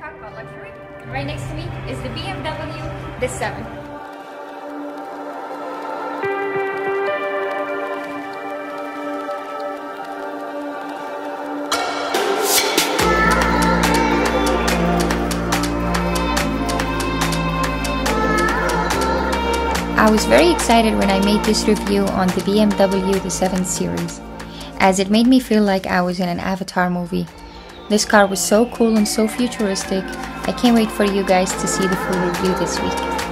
talk about luxury. Right next to me is the BMW the 7. I was very excited when I made this review on the BMW the 7 Series, as it made me feel like I was in an Avatar movie. This car was so cool and so futuristic, I can't wait for you guys to see the full review this week.